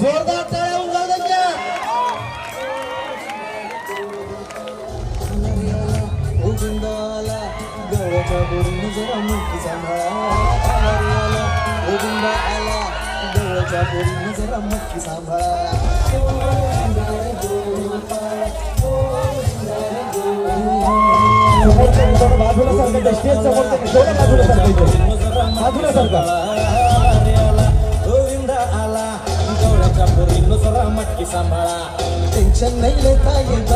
जोरदार टाळ्या उगा द्या गोविंदाला गव्हाच्या बोरीने जरा मुठी सांभाळा आला गोविंदा आला गव्हाच्या बोरीने जरा मुठी सांभाळा बाजूला सरकायचं स्टेज समोर तेवढं बाजूला सरकायचं बाजूला आला गवळ्याच्या पोरीनं नुसरा मटकी सांभाळा. टेन्शन नाही लेता येत.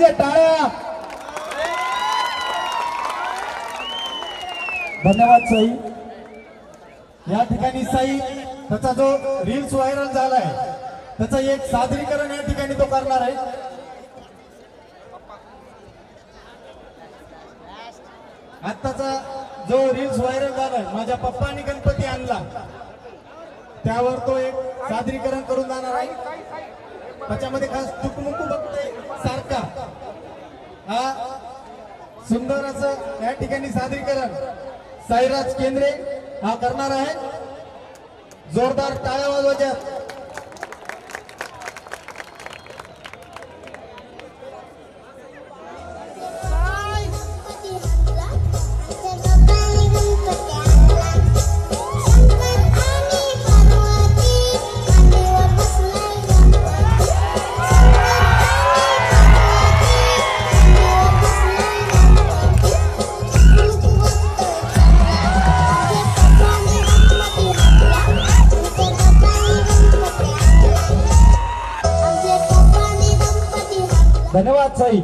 पाहिजे टाळ्या. धन्यवाद साई. या ठिकाणी साई त्याचा जो रील्स व्हायरल झालाय त्याचं एक सादरीकरण या ठिकाणी तो करणार आहे. आत्ताचा जो रील्स व्हायरल झालाय माझ्या पप्पानी गणपती आणला. त्यावर तो एक सादरीकरण करून जाणार आहे. त्याच्यामध्ये खास चुकमुकू बघतोय सारखा. हा? सुंदर असं या ठिकाणी सादरीकरण. साईराज केंद्रे हा करणार आहे जोरदार टाळ्या वाजवायच्या. धन्यवाद साई.